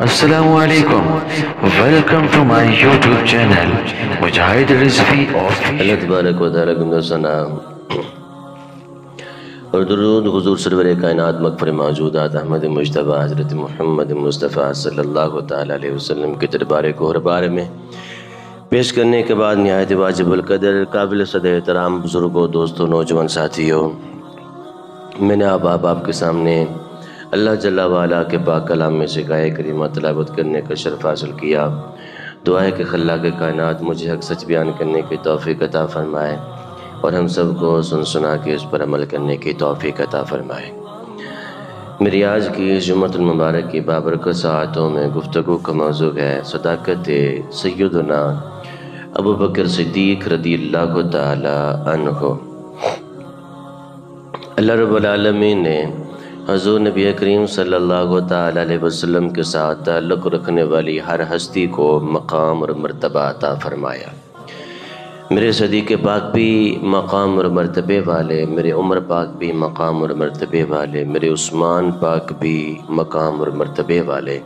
السلام علیکم۔ Welcome to my YouTube channel Mujahid Rizvi اللہ تبارک و تعالیٰ کا ثنا اور درود حضور سرور کائنات مغفر موجودات احمد مجتبہ حضرت محمد مصطفیٰ صلی اللہ تعالیٰ علیہ وسلم کے دربار کو ہر بارے میں پیش کرنے کے بعد نہایت واجب القدر، قابل صدر احترام بزرگوں، دوستوں، نوجوان ساتھیوں، میں نے آپ آپ آپ کے سامنے اللہ جل وعلا کے پاک کلام میں سے گائے کریمہ تلاوت کرنے کا شرف حاصل کیا۔ دعائے کہ خلا کے کائنات مجھے حق سچ بیان کرنے کی توفیق عطا فرمائے اور ہم سب کو سن سنا کے اس پر عمل کرنے کی توفیق عطا فرمائے۔ میری آج کی اس جمعۃ المبارک کی بابرکت ساعتوں میں گفتگو کا موضوع ہے صداقت سیدنا ابو بکر صدیق رضی اللہ کو تعالی عنہ۔ اللہ رب العالمین نے حضور نبی کریم صلی اللہ تعالیٰ علیہ وسلم کے ساتھ تعلق رکھنے والی ہر ہستی کو مقام اور مرتبہ عطا فرمایا۔ میرے صدیق پاک بھی مقام اور مرتبے والے، میرے عمر پاک بھی مقام اور مرتبے والے، میرے عثمان پاک بھی مقام اور مرتبے والے،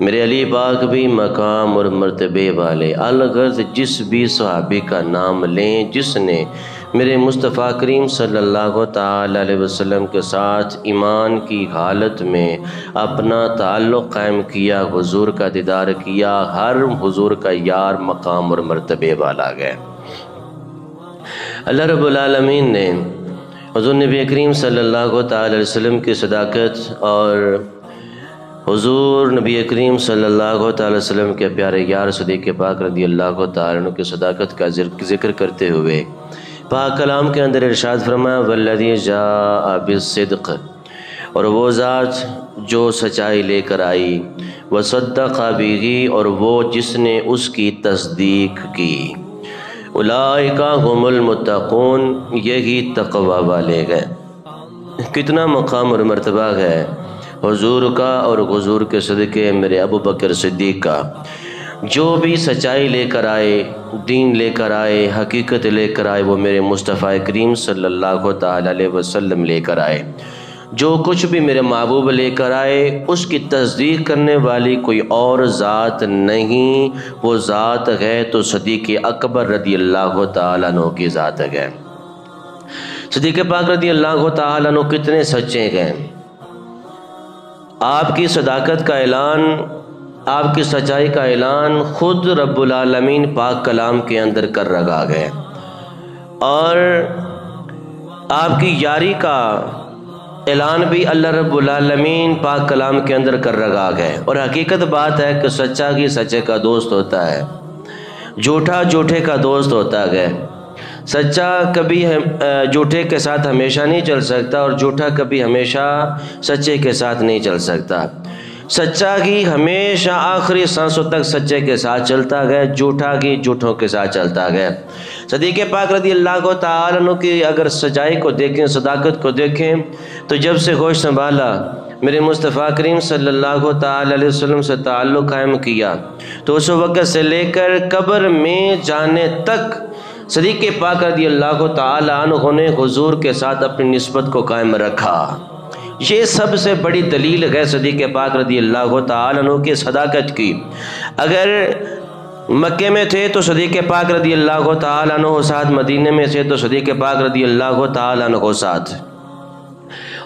میرے علی پاک بھی مقام اور مرتبے والے۔ الغرض جس بھی صحابی کا نام لیں، جس نے میرے مصطفیٰ کریم صلی اللہ تعالی علیہ وسلم کے ساتھ ایمان کی حالت میں اپنا تعلق قائم کیا، حضور کا دیدار کیا، ہر حضور کا یار، مقام اور مرتبے والا گئے۔ اللہ رب العالمین نے حضور نبی کریم صلی اللہ تعالی علیہ وسلم کی صداقت اور حضور نبی کریم صلی اللہ تعالی وسلم کے پیارے یار صدیق پاک رضی اللہ تعالیٰ عنہ کی صداقت کا ذکر کرتے ہوئے پاک کلام کے اندر ارشاد فرمایا، والذی جاء بالصدق اور وہ ذات جو سچائی لے کر آئی، وصدق بھی اور وہ جس نے اس کی تصدیق کی۔ اولئکا هم المتقون، یہی تقوی والے گئے کتنا مقام اور مرتبہ ہے، حضور کا اور حضور کے صدقے میرے ابو بکر صدیق کا۔ جو بھی سچائی لے کر آئے، دین لے کر آئے، حقیقت لے کر آئے، وہ میرے مصطفیٰ کریم صلی اللہ تعالی علیہ وسلم لے کر آئے۔ جو کچھ بھی میرے محبوب لے کر آئے، اس کی تصدیق کرنے والی کوئی اور ذات نہیں۔ وہ ذات ہے تو صدیق اکبر رضی اللہ تعالیٰ عنہ کی ذات ہے۔ صدیق پاک رضی اللہ تعالیٰ عنہ کتنے سچے گئے آپ کی صداقت کا اعلان آپ کی سچائی کا اعلان خود رب العالمین پاک کلام کے اندر کر رکھا گئے اور آپ کی یاری کا اعلان بھی اللہ رب العالمین پاک کلام کے اندر کر رکھا گئے اور حقیقت بات ہے کہ سچا کی سچے کا دوست ہوتا ہے، جھوٹا جھوٹے کا دوست ہوتا ہے۔ سچا کبھی جھوٹے کے ساتھ ہمیشہ نہیں چل سکتا اور جھوٹا کبھی ہمیشہ سچے کے ساتھ نہیں چل سکتا۔ سچا کی ہمیشہ آخری سانسوں تک سچے کے ساتھ چلتا گیا، جھوٹا کی جھوٹوں کے ساتھ چلتا گیا۔ صدیق پاک رضی اللہ کو تعالیٰ کی اگر سچائی کو دیکھیں، صداقت کو دیکھیں، تو جب سے ہوش سنبھالا، میرے مصطفیٰ کریم صلی اللہ تعالی علیہ وسلم سے تعلق قائم کیا۔ تو اس وقت سے لے کر قبر میں جانے تک صدیق پاک رضی اللہ کو تعالیٰ عنہ نے حضور کے ساتھ اپنی نسبت کو قائم رکھا۔ یہ سب سے بڑی دلیل ہے صدیق پاک رضی اللہ تعالیٰ عنہ کی صداقت کی۔ اگر مکے میں تھے تو صدیق پاک رضی اللہ تعالیٰ عنہ ساتھ، مدینہ میں تھے تو صدیق پاک رضی اللہ تعالیٰ عنہ ساتھ۔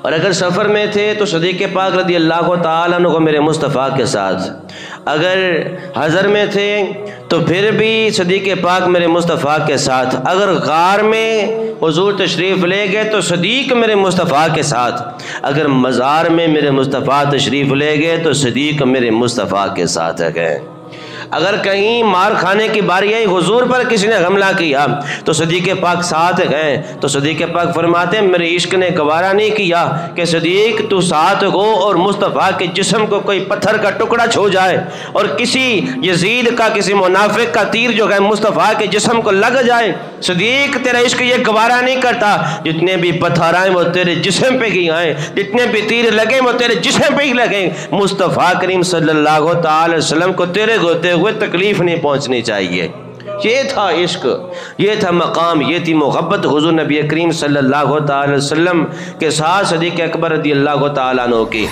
اور اگر سفر میں تھے تو صدیق پاک رضی اللہ تعالیٰ عنہ میرے مصطفیٰ کے ساتھ۔ اگر حضر میں تھے تو پھر بھی صدیق پاک میرے مصطفیٰ کے ساتھ۔ اگر غار میں حضور تشریف لے گئے تو صدیق میرے مصطفیٰ کے ساتھ۔ اگر مزار میں میرے مصطفیٰ تشریف لے گئے تو صدیق میرے مصطفیٰ کے ساتھ گئے۔ اگر کہیں مار کھانے کی باری آئی، حضور پر کسی نے حملہ کیا، تو صدیق پاک ساتھ گئے۔ تو صدیق پاک فرماتے ہیں، میرے عشق نے گوارا نہیں کیا کہ صدیق تو ساتھ ہو اور مصطفیٰ کے جسم کو کوئی پتھر کا ٹکڑا چھو جائے اور کسی یزید کا، کسی منافق کا تیر جو ہے مصطفیٰ کے جسم کو لگ جائے۔ صدیق، تیرا عشق یہ گوارا نہیں کرتا جتنے بھی پتھر آئیں وہ تیرے جسم پہ ہی آئیں، جتنے بھی تیر لگیں وہ تیرے جسم پہ ہی لگیں مصطفیٰ کریم صلی اللہ تعالی وسلم کو تیرے گوتے ہوئے تکلیف نہیں پہنچنی چاہیے۔ یہ تھا عشق، یہ تھا مقام، یہ تھی محبت حضور نبی کریم صلی اللہ تعالی وسلم کے ساتھ صدیق اکبر رضی اللہ تعالیٰ عنہ کی۔